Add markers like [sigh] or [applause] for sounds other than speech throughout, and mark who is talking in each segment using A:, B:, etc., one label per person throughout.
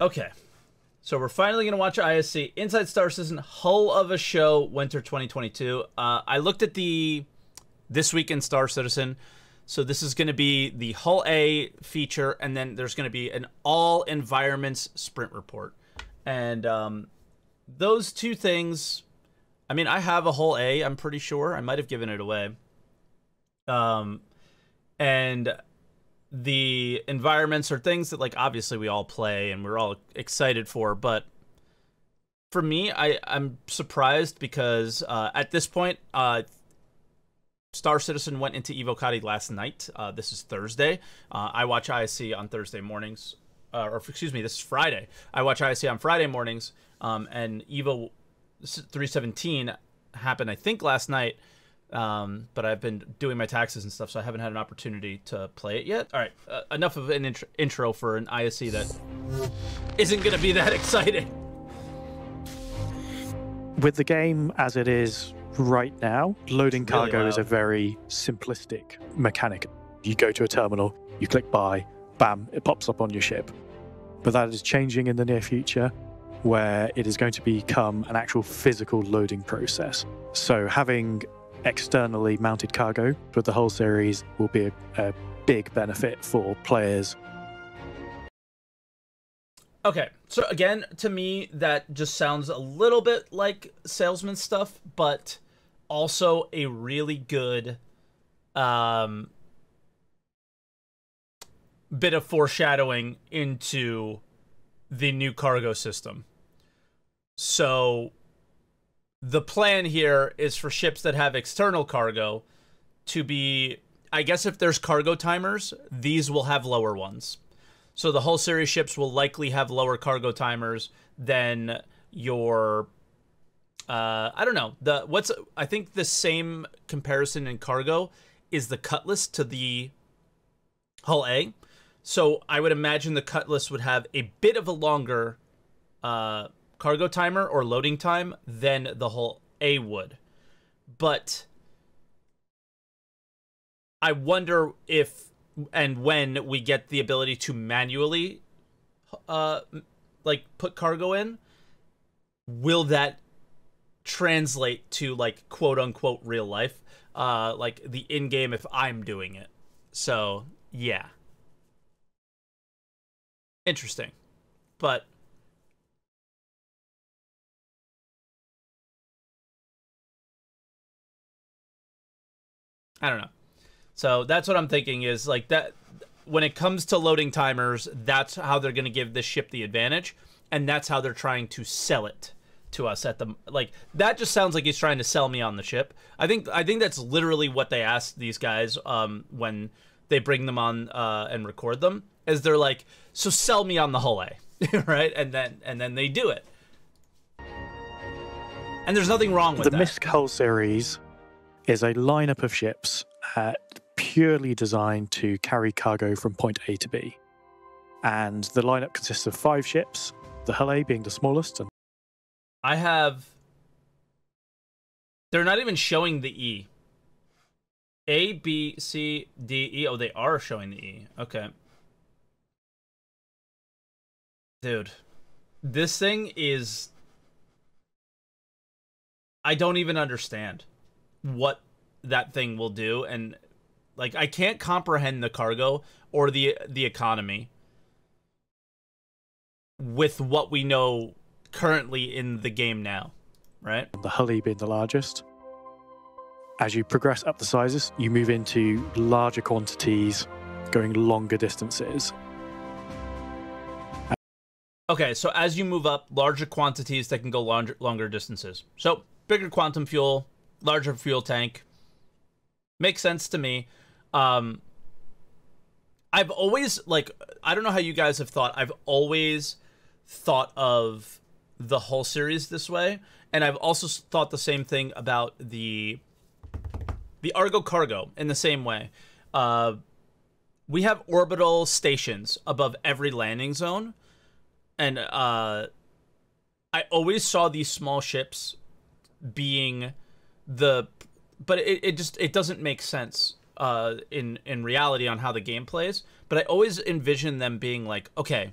A: Okay. So we're finally going to watch ISC Inside Star Citizen Hull of a Show Winter 2022. Uh, I looked at the This Week in Star Citizen. So this is going to be the Hull A feature, and then there's going to be an all environments sprint report. And um, those two things, I mean, I have a Hull A, I'm pretty sure. I might have given it away. Um, and the environments are things that like obviously we all play and we're all excited for but for me i i'm surprised because uh, at this point uh, star citizen went into evocati last night. Uh, this is thursday. Uh, i watch isc on thursday mornings uh, or excuse me this is friday. I watch isc on friday mornings um, and evo 317 happened i think last night um, but I've been doing my taxes and stuff, so I haven't had an opportunity to play it yet. All right, uh, enough of an int intro for an ISC that isn't going to be that [laughs] exciting.
B: With the game as it is right now, loading cargo really is a very simplistic mechanic. You go to a terminal, you click buy, bam, it pops up on your ship. But that is changing in the near future where it is going to become an actual physical loading process. So having externally mounted cargo with the Hull series will be a, a big benefit for players.
A: Okay, so again, to me, that just sounds a little bit like salesman stuff, but also a really good um, bit of foreshadowing into the new cargo system. So the plan here is for ships that have external cargo to be I guess if there's cargo timers, these will have lower ones. So the Hull series ships will likely have lower cargo timers than your uh, I don't know. The what's I think the same comparison in cargo is the Cutlass to the Hull A. So I would imagine the Cutlass would have a bit of a longer uh, cargo timer or loading time than the Hull A would. But I wonder if and when we get the ability to manually uh like put cargo in will that translate to like quote unquote real life uh like the in game if I'm doing it. So, yeah. Interesting. But I don't know. So that's what I'm thinking is like that when it comes to loading timers, that's how they're going to give this ship the advantage and that's how they're trying to sell it to us at the like that just sounds like he's trying to sell me on the ship. I think I think that's literally what they ask these guys um when they bring them on uh and record them is they're like so sell me on the Hull A, [laughs] right? And then and then they do it. And there's nothing wrong with
B: the
A: that.
B: The MISC Hull series is a lineup of ships uh, purely designed to carry cargo from point A to B. And the lineup consists of five ships, the A being the smallest. And
A: I have. They're not even showing the E. A, B, C, D, E. Oh, they are showing the E. Okay. Dude, this thing is. I don't even understand what that thing will do and like I can't comprehend the cargo or the the economy with what we know currently in the game now, right?
B: The Hully being the largest. As you progress up the sizes, you move into larger quantities, going longer distances.
A: Okay, so as you move up, larger quantities that can go longer longer distances. So bigger quantum fuel, larger fuel tank. Makes sense to me. Um, I've always like I don't know how you guys have thought. I've always thought of the Hull series this way, and I've also thought the same thing about the the Argo cargo in the same way. Uh, we have orbital stations above every landing zone, and uh, I always saw these small ships being the but it, it just it doesn't make sense uh in in reality on how the game plays but i always envision them being like okay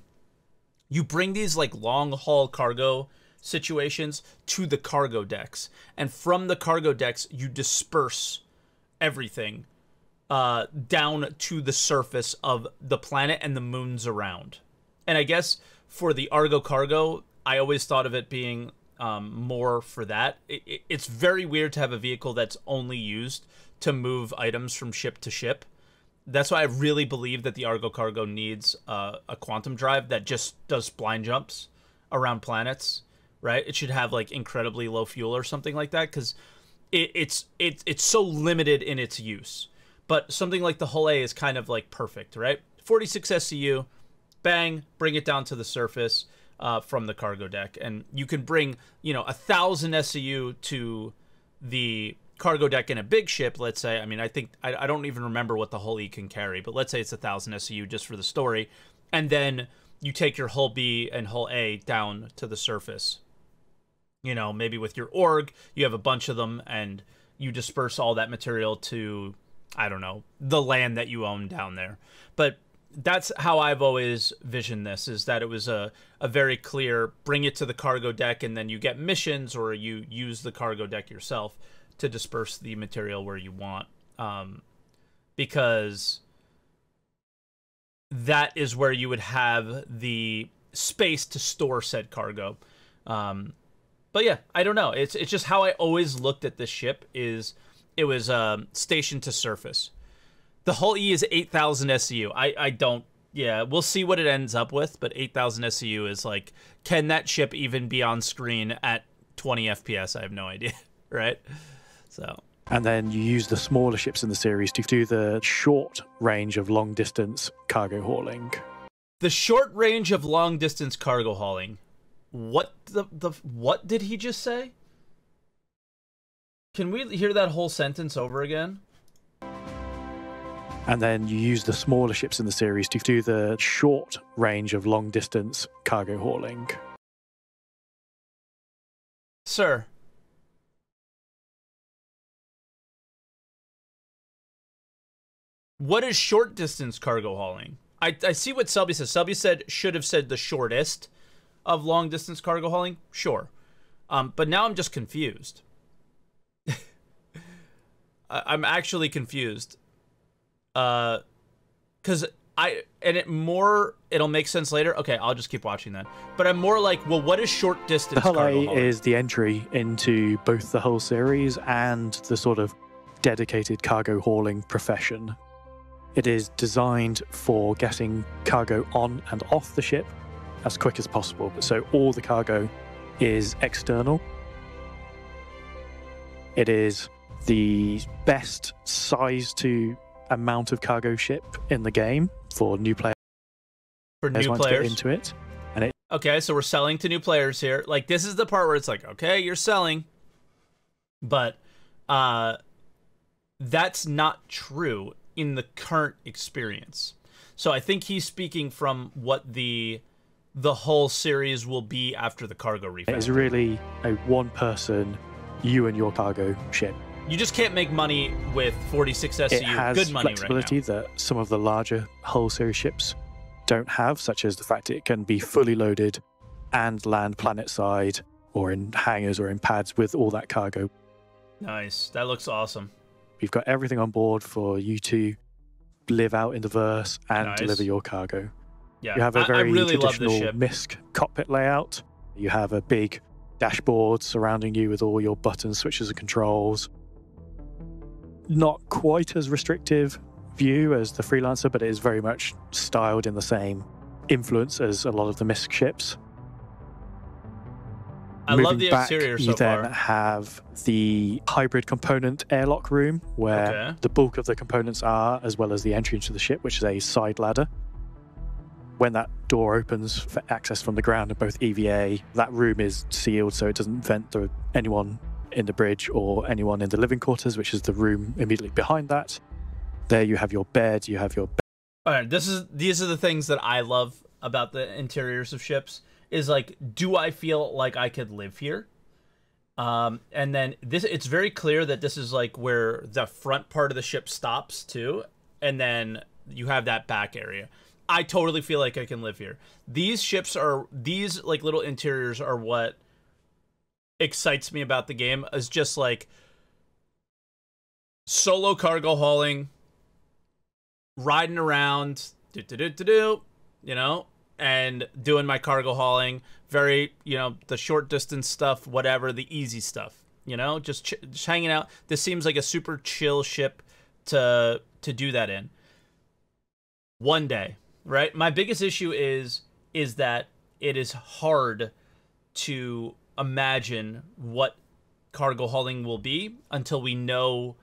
A: you bring these like long haul cargo situations to the cargo decks, and from the cargo decks you disperse everything uh, down to the surface of the planet and the moons around. And I guess for the Argo cargo, I always thought of it being um, more for that. It, it, it's very weird to have a vehicle that's only used to move items from ship to ship. That's why I really believe that the Argo cargo needs uh, a quantum drive that just does blind jumps around planets. Right? It should have like incredibly low fuel or something like that because it, it's it, it's so limited in its use. But something like the Hull A is kind of like perfect, right? 46 SCU, bang, bring it down to the surface uh, from the cargo deck, and you can bring you know a thousand SCU to the cargo deck in a big ship. Let's say, I mean, I think I, I don't even remember what the Hull E can carry, but let's say it's a thousand SCU just for the story, and then you take your Hull B and Hull A down to the surface. You know, maybe with your org, you have a bunch of them, and you disperse all that material to I don't know, the land that you own down there. But that's how I've always visioned this is that it was a, a very clear bring it to the cargo deck and then you get missions or you use the cargo deck yourself to disperse the material where you want. Um, because that is where you would have the space to store said cargo. Um, but yeah, I don't know. It's it's just how I always looked at this ship is it was um, station to surface. The Hull E is 8,000 SCU. I, I don't, yeah, we'll see what it ends up with, but 8,000 SCU is like, can that ship even be on screen at 20 FPS? I have no idea, [laughs] right? So.
B: And then you use the smaller ships in the series to do the short range of long distance cargo hauling.
A: The short range of long distance cargo hauling. What the the what did he just say? Can we hear that whole sentence over again?
B: And then you use the smaller ships in the series to do the short range of long distance cargo hauling.
A: Sir. What is short distance cargo hauling? I, I see what Selby says. Selby said should have said the shortest of long distance cargo hauling. Sure. Um, but now I'm just confused. [laughs] I'm actually confused. Uh, cause I and it more it'll make sense later. Okay, I'll just keep watching then. But I'm more like, well, what is short distance?
B: A is the entry into both the Hull series and the sort of dedicated cargo hauling profession. It is designed for getting cargo on and off the ship as quick as possible. So all the cargo is external. It is the best size to amount of cargo ship in the game for new players.
A: For new players
B: into it, and it.
A: Okay, so we're selling to new players here. Like this is the part where it's like, okay, you're selling, but uh, that's not true in the current experience. So I think he's speaking from what the the Hull series will be after the cargo refactor.
B: It's really a one person, you and your cargo ship
A: you just can't make money with 46 SCU.
B: It has
A: Good money
B: flexibility
A: right
B: that some of the larger hull series ships don't have, such as the fact it can be fully loaded and land planet side or in hangars or in pads with all that cargo.
A: Nice. That looks awesome.
B: You've got everything on board for you to live out in the verse and nice. deliver your cargo.
A: Yeah,
B: you have a very
A: really
B: traditional MISC cockpit layout. You have a big dashboard surrounding you with all your buttons, switches, and controls not quite as restrictive view as the freelancer, but it is very much styled in the same influence as a lot of the MISC ships.
A: I
B: Moving
A: love the
B: back,
A: exterior so
B: you then
A: far.
B: have the hybrid component airlock room where
A: okay.
B: the bulk of the components are, as well as the entry into the ship, which is a side ladder. When that door opens for access from the ground of both EVA, that room is sealed so it doesn't vent to anyone in the bridge or anyone in the living quarters, which is the room immediately behind that. There you have your bed, you have your.
A: All right, this is these are the things that I love about the interiors of ships. Is like, do I feel like I could live here? Um, and then this, it's very clear that this is like where the front part of the ship stops too, and then you have that back area. I totally feel like I can live here. These ships are these like little interiors are what excites me about the game is just like solo cargo hauling, riding around, do do do do do, you know, and doing my cargo hauling. Very, you know, the short distance stuff, whatever, the easy stuff. You know, just ch- just hanging out. This seems like a super chill ship to to do that in. One day, right? My biggest issue is is that it is hard to imagine what cargo hauling will be until we know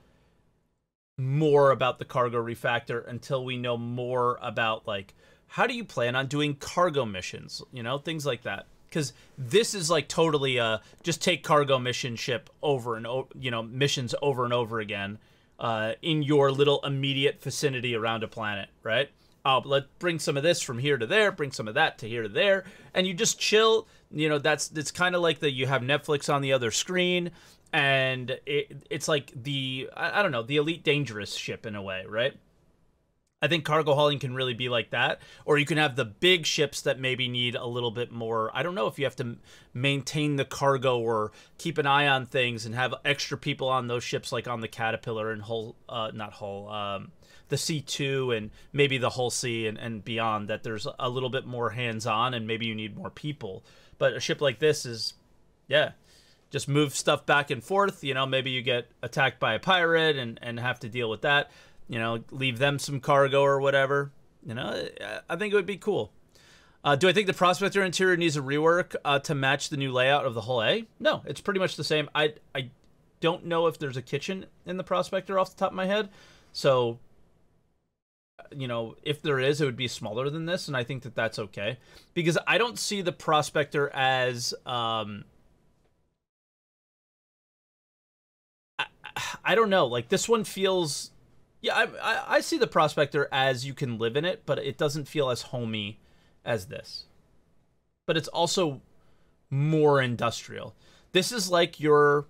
A: more about the cargo refactor until we know more about like how do you plan on doing cargo missions? You know things like that. Because this is like totally uh just take cargo mission ship over and over you know missions over and over again uh in your little immediate vicinity around a planet right uh, let bring some of this from here to there, bring some of that to here to there, and you just chill. You know, that's it's kind of like that. You have Netflix on the other screen, and it, it's like the I, I don't know the elite dangerous ship in a way, right? I think cargo hauling can really be like that. Or you can have the big ships that maybe need a little bit more. I don't know if you have to maintain the cargo or keep an eye on things and have extra people on those ships, like on the Caterpillar and Hull, uh, not Hull, um, the C2 and maybe the Hull C and, and beyond, that there's a little bit more hands on and maybe you need more people. But a ship like this is, yeah, just move stuff back and forth. You know, maybe you get attacked by a pirate and, and have to deal with that you know, leave them some cargo or whatever. You know, I think it would be cool. Uh, do I think the Prospector interior needs a rework uh, to match the new layout of the Hull A? No, it's pretty much the same. I I don't know if there's a kitchen in the Prospector off the top of my head, so you know if there is, it would be smaller than this, and I think that that's okay because I don't see the Prospector as um, I, I don't know. Like this one feels yeah, I, I, I see the Prospector as you can live in it, but it doesn't feel as homey as this. But it's also more industrial. This is like your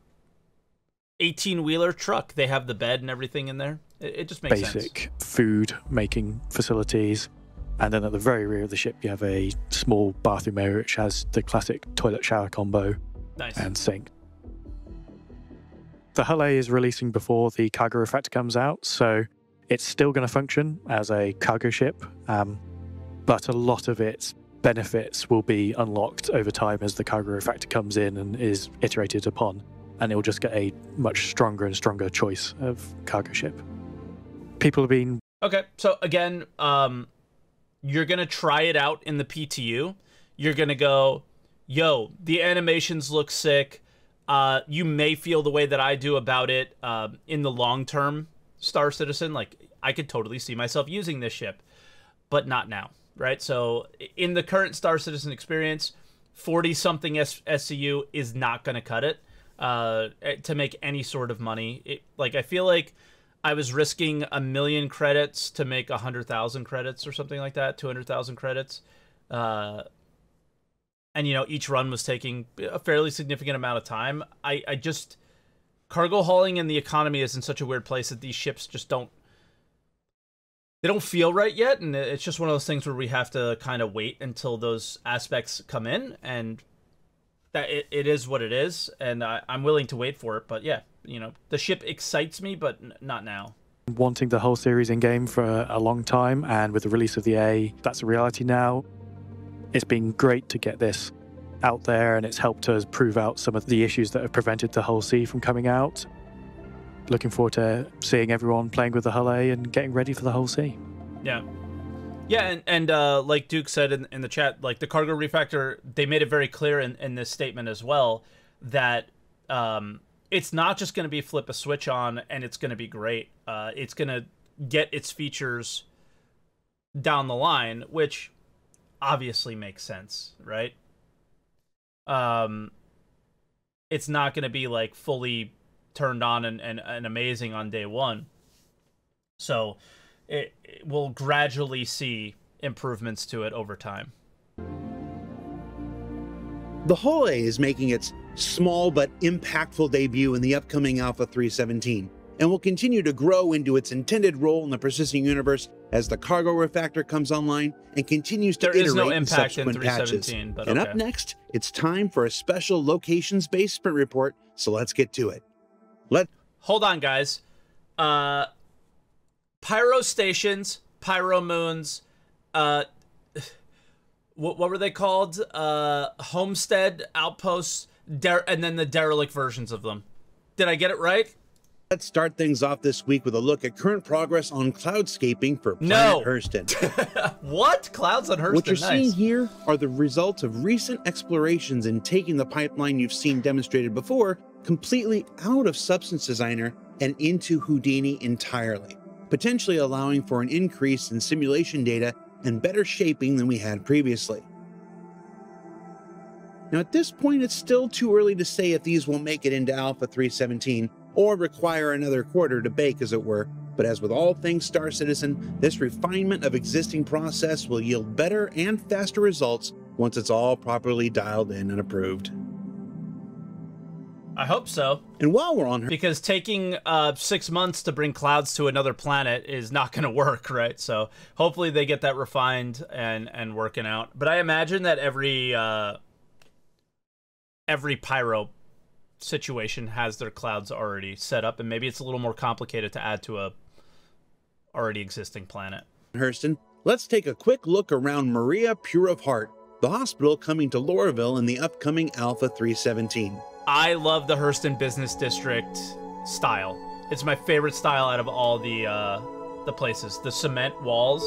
A: 18 wheeler truck. They have the bed and everything in there. It, it just makes
B: Basic
A: sense.
B: food making facilities. And then at the very rear of the ship, you have a small bathroom area which has the classic toilet shower combo
A: nice.
B: and sink the A is releasing before the cargo refactor comes out, so it's still going to function as a cargo ship, um, but a lot of its benefits will be unlocked over time as the cargo refactor comes in and is iterated upon, and it will just get a much stronger and stronger choice of cargo ship. People have been
A: okay. So again, um, you're gonna try it out in the PTU. You're gonna go, yo, the animations look sick uh, you may feel the way that I do about it uh, in the long term, Star Citizen. Like, I could totally see myself using this ship, but not now, right? So, in the current Star Citizen experience, 40 something SCU is not going to cut it uh, to make any sort of money. It, like, I feel like I was risking a million credits to make a 100,000 credits or something like that, 200,000 credits. Uh, and you know each run was taking a fairly significant amount of time. I I just cargo hauling and the economy is in such a weird place that these ships just don't they don't feel right yet. And it's just one of those things where we have to kind of wait until those aspects come in. And that it, it is what it is. And I, i'm willing to wait for it. But yeah you know the ship excites me but n- not now
B: wanting the Hull series in game for a long time and with the release of the a that's a reality now it's been great to get this out there and it's helped us prove out some of the issues that have prevented the Hull C from coming out. Looking forward to seeing everyone playing with the Hull A and getting ready for the Hull C.
A: Yeah. Yeah, and, and uh, like Duke said in, in the chat, like the cargo refactor, they made it very clear in, in this statement as well that um, it's not just going to be flip a switch on and it's going to be great. Uh, it's going to get its features down the line, which obviously makes sense, right? Um, it's not going to be like fully turned on and, and, and amazing on day one. So it, it will gradually see improvements to it over time.
C: The A is making its small but impactful debut in the upcoming Alpha 317 and will continue to grow into its intended role in the persisting universe as the cargo refactor comes online and continues to
A: There
C: iterate
A: is no
C: in
A: impact in
C: subsequent patches.
A: 317, but
C: and up next, it's time for a special locations-based sprint report. So let's get to it. Let
A: Hold on, guys. Uh, pyro stations, pyro moons. Uh, [sighs] what what were they called? Uh, homestead outposts, der- and then the derelict versions of them. Did I get it right?
C: Let's start things off this week with a look at current progress on cloudscaping for
A: No.
C: Planet Hurston. [laughs]
A: What clouds on Hurston?
C: what you're
A: nice.
C: seeing here are the results of recent explorations in taking the pipeline you've seen demonstrated before completely out of Substance Designer and into Houdini entirely, potentially allowing for an increase in simulation data and better shaping than we had previously. Now, at this point, it's still too early to say if these will make it into Alpha 317 or require another quarter to bake, as it were. But as with all things Star Citizen, this refinement of existing process will yield better and faster results once it's all properly dialed in and approved.
A: I hope so,
C: And while we're on her,
A: because taking uh, six months to bring clouds to another planet is not going to work, [laughs] right? So hopefully they get that refined and and working out. But I imagine that every uh, every pyro situation has their clouds already set up, and maybe it's a little more complicated to add to a already existing planet.
C: Hurston, let's take a quick look around Maria Pure of Heart, the hospital coming to Lorville in the upcoming Alpha 317.
A: I love the Hurston Business District style. It's my favorite style out of all the uh, the places. The cement walls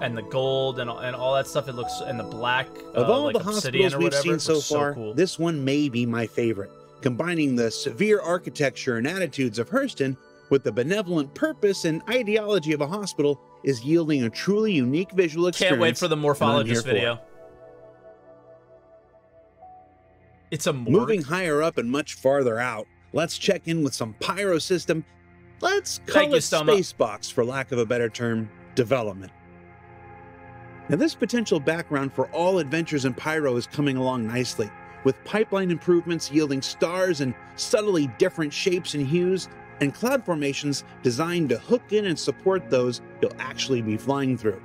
A: and the gold and, and all that stuff. It looks and the black
C: Of
A: uh,
C: all
A: like
C: the hospitals we've
A: whatever,
C: seen so far,
A: cool.
C: this one may be my favorite, combining the severe architecture and attitudes of Hurston with the benevolent purpose and ideology of a hospital is yielding a truly unique visual experience.
A: Can't wait for the
C: and I'm here
A: morphologist video.
C: it.
A: It's a morgue.
C: Moving higher up and much farther out, let's check in with some pyro system. Let's call
A: Thank
C: it
A: Stoma.
C: space box, for lack of a better term, development. Now, this potential background for all adventures in Pyro is coming along nicely, with pipeline improvements yielding stars in subtly different shapes and hues, and cloud formations designed to hook in and support those you'll actually be flying through.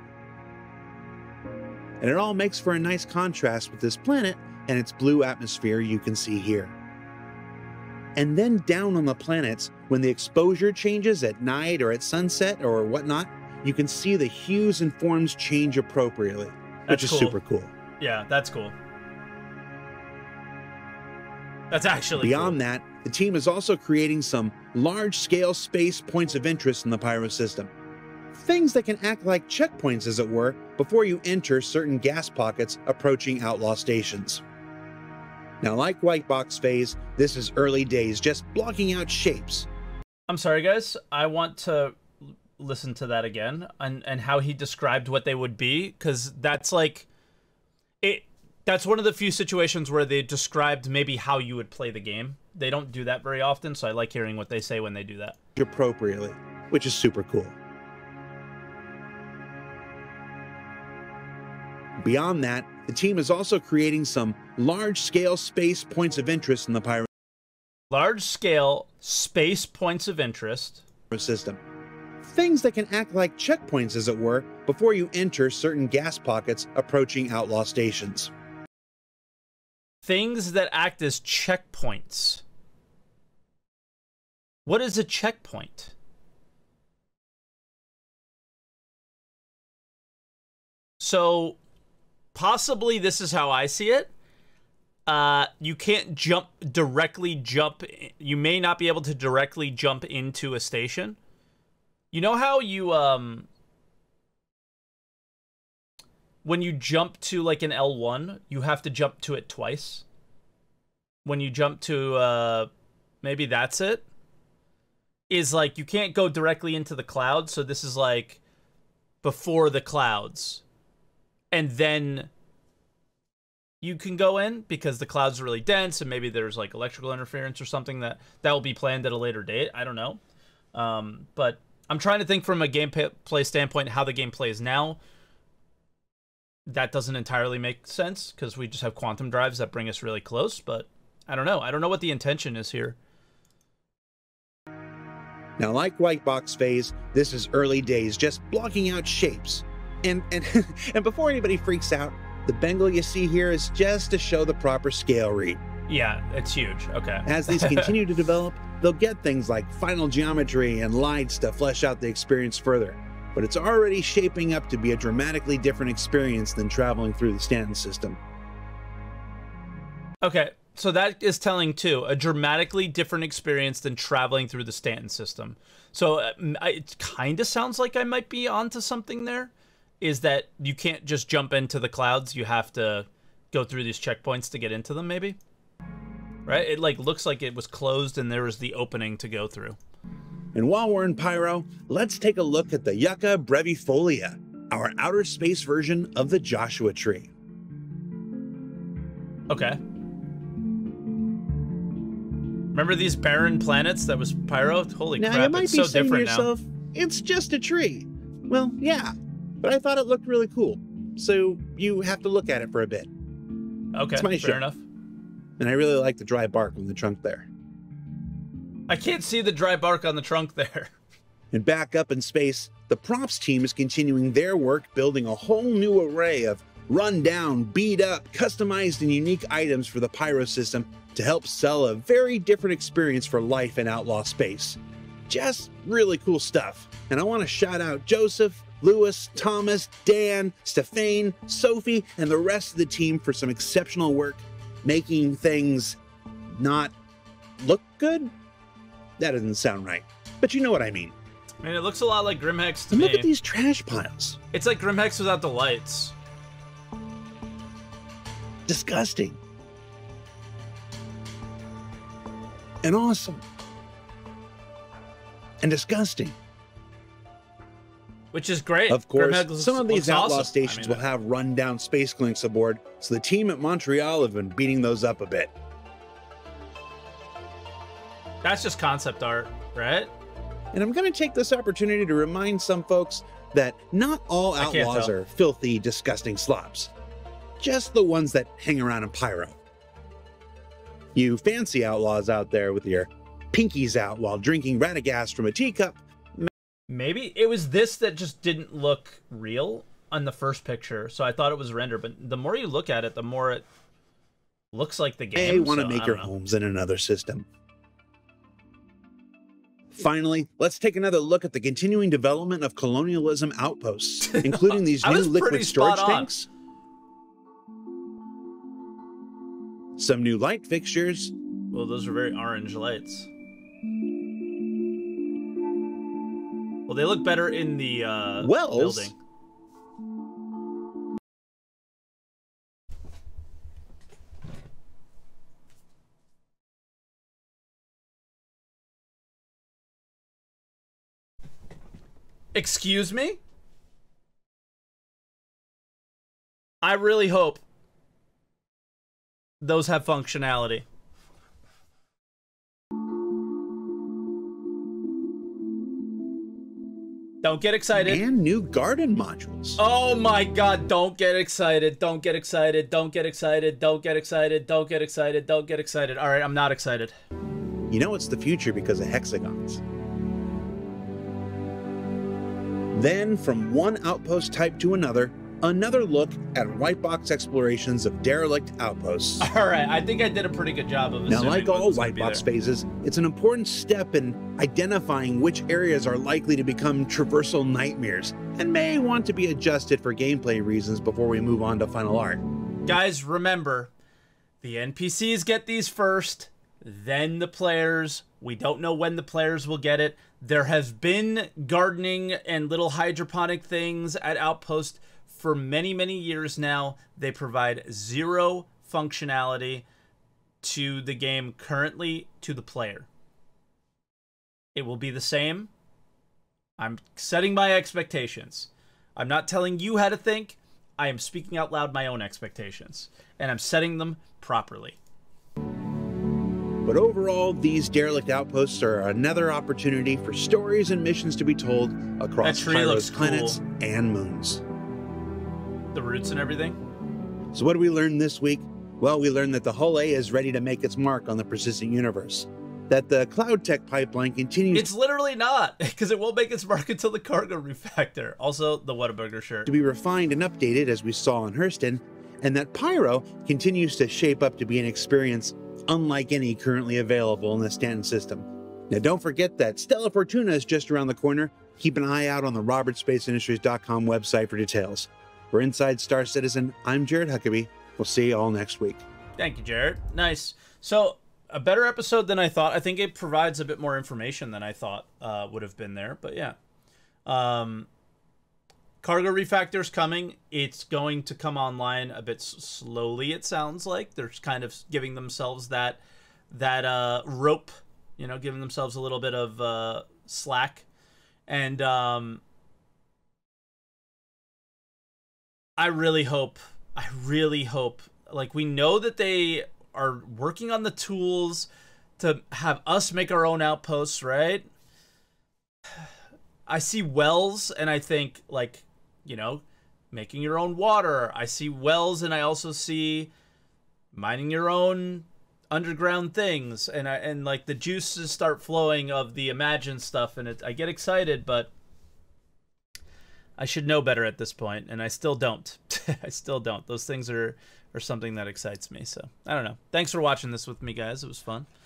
C: And it all makes for a nice contrast with this planet and its blue atmosphere you can see here. And then down on the planets, when the exposure changes at night or at sunset or whatnot, you can see the hues and forms change appropriately,
A: That's
C: which is
A: cool.
C: super cool.
A: Yeah, that's cool. That's actually
C: Beyond
A: cool.
C: that, the team is also creating some large scale space points of interest in the Pyro system. Things that can act like checkpoints, as it were, before you enter certain gas pockets approaching outlaw stations. Now, like White Box Phase, this is early days, just blocking out shapes.
A: I'm sorry, guys. I want to listen to that again and and how he described what they would be because that's like it. That's one of the few situations where they described maybe how you would play the game. They don't do that very often, so I like hearing what they say when they do that.
C: appropriately, which is super cool. Beyond that, the team is also creating some large scale space points of interest in the Pyro
A: Large scale space points of interest.
C: system. Things that can act like checkpoints, as it were, before you enter certain gas pockets approaching outlaw stations.
A: Things that act as checkpoints. What is a checkpoint? So, possibly this is how I see it. Uh, you can't jump directly jump. You may not be able to directly jump into a station. You know how you um when you jump to like an L1, you have to jump to it twice. When you jump to uh maybe that's it. Is like you can't go directly into the clouds, so this is like before the clouds. And then you can go in because the clouds are really dense and maybe there's like electrical interference or something that that will be planned at a later date. I don't know. Um, but I'm trying to think from a gameplay standpoint how the game plays now. That doesn't entirely make sense because we just have quantum drives that bring us really close. But I don't know. I don't know what the intention is here.
C: Now, like White Box Phase, this is early days, just blocking out shapes. And and [laughs] and before anybody freaks out, the Bengal you see here is just to show the proper scale read.
A: Yeah, it's huge. Okay.
C: As these continue to [laughs] develop, they'll get things like final geometry and lights to flesh out the experience further. But it's already shaping up to be a dramatically different experience than traveling through the Stanton system.
A: Okay, so that is telling too a dramatically different experience than traveling through the Stanton system. So uh, it kind of sounds like I might be onto something there. Is that you can't just jump into the clouds? You have to go through these checkpoints to get into them, maybe. Mm-hmm. Right? It like looks like it was closed and there was the opening to go through.
C: And while we're in Pyro, let's take a look at the Yucca brevifolia, our outer space version of the Joshua tree.
A: Okay. Remember these barren planets that was Pyro? Holy
C: now,
A: crap,
C: you might
A: it's
C: be
A: so
C: saying
A: different
C: to yourself,
A: now.
C: it's just a tree. Well, yeah, but I thought it looked really cool. So you have to look at it for a bit.
A: Okay,
C: It's my
A: fair
C: show.
A: enough.
C: And I really like the dry bark on the trunk there.
A: I can't see the dry bark on the trunk there. [laughs]
C: And back up in space, the props team is continuing their work building a whole new array of run down, beat up, customized, and unique items for the Pyro system to help sell a very different experience for life in outlaw space. Just really cool stuff. And I want to shout out Joseph, Lewis, Thomas, Dan, Stefane, Sophie, and the rest of the team for some exceptional work making things not look good. That doesn't sound right, but you know what I mean.
A: I mean, it looks a lot like Grimhex to
C: And
A: me.
C: look at these trash piles.
A: It's like Grimhex without the lights.
C: Disgusting. And awesome. And disgusting.
A: Which is great.
C: Of course, some of these outlaw
A: awesome.
C: stations
A: I mean,
C: will have rundown space clinks aboard, so the team at Montreal have been beating those up a bit.
A: That's just concept art, right?
C: And I'm going to take this opportunity to remind some folks that not all outlaws are filthy, disgusting slops, Just the ones that hang around in Pyro. You fancy outlaws out there with your pinkies out while drinking Radegast from a teacup,
A: Maybe it was this that just didn't look real on the first picture, so I thought it was render. But the more you look at it, the more it looks like the game.
C: They want to
A: so
C: make your
A: know.
C: homes in another system. Finally, let's take another look at the continuing development of colonialism outposts, [laughs] including these new liquid storage tanks. Some new light fixtures,
A: Well, those are very orange lights. Well, they look better in the uh,
C: Wells?
A: building. Excuse me? I really hope those have functionality. Don't get excited.
C: and new garden modules.
A: Oh my god, don't get excited. Don't get excited. Don't get excited. Don't get excited. Don't get excited. Don't get excited. All right, I'm not excited.
C: You know it's the future because of hexagons. Then, from one outpost type to another, another look at white box explorations of derelict outposts. [laughs]
A: All right, I think I did a pretty good job of
C: this.
A: Now,
C: like all white box phases, it's an important step in identifying which areas are likely to become traversal nightmares and may want to be adjusted for gameplay reasons before we move on to final art.
A: Guys, remember, the NPCs get these first, then the players. We don't know when the players will get it. There has been gardening and little hydroponic things at Outpost for many, many years now. They provide zero functionality to the game currently to the player. It will be the same. I'm setting my expectations. I'm not telling you how to think. I am speaking out loud my own expectations, and I'm setting them properly.
C: But overall, these derelict outposts are another opportunity for stories and missions to be told across Pyro's planets
A: cool.
C: and moons.
A: The roots and everything.
C: So, what did we learn this week? Well, we learned that the Hull A is ready to make its mark on the persistent universe. that the Cloud Tech pipeline continues.
A: It's literally not, [laughs] because it won't make its mark until the cargo refactor. Also, the Whataburger shirt.
C: To be refined and updated, as we saw in Hurston, and that Pyro continues to shape up to be an experience unlike any currently available in the Stanton system. Now, don't forget that Stella Fortuna is just around the corner. Keep an eye out on the RobertSpaceIndustries.com website for details. For Inside Star Citizen, I'm Jared Huckabee. We'll see you all next week.
A: Thank you, Jared. Nice. So, a better episode than I thought. I think it provides a bit more information than I thought uh, would have been there. But yeah, um, cargo refactor's coming. It's going to come online a bit slowly. It sounds like they're kind of giving themselves that that uh, rope, you know, giving themselves a little bit of uh, slack, and um, I really hope. I really hope. Like we know that they are working on the tools to have us make our own outposts, right? [sighs] I see wells and I think like, you know, making your own water. I see wells and I also see mining your own underground things and I and like the juices start flowing of the imagined stuff and it, I get excited but I should know better at this point and I still don't. [laughs] I still don't. Those things are or something that excites me. So I don't know. Thanks for watching this with me, guys. It was fun.